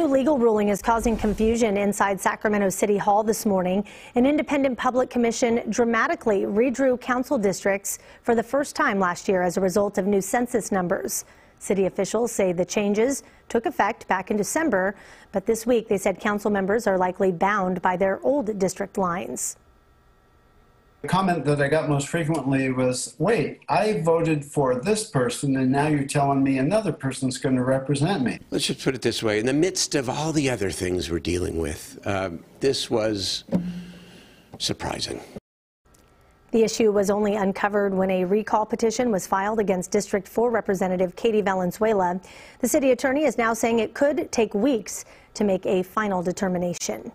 New legal ruling is causing confusion inside Sacramento City Hall this morning. An independent public commission dramatically redrew council districts for the first time last year as a result of new census numbers. City officials say the changes took effect back in December, but this week they said council members are likely bound by their old district lines. The comment that I got most frequently was, wait, I voted for this person and now you're telling me another person's going to represent me. Let's just put it this way. In the midst of all the other things we're dealing with, um, this was surprising. The issue was only uncovered when a recall petition was filed against District 4 Representative Katie Valenzuela. The city attorney is now saying it could take weeks to make a final determination.